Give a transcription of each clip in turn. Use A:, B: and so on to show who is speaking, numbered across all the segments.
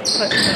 A: We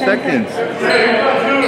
B: seconds.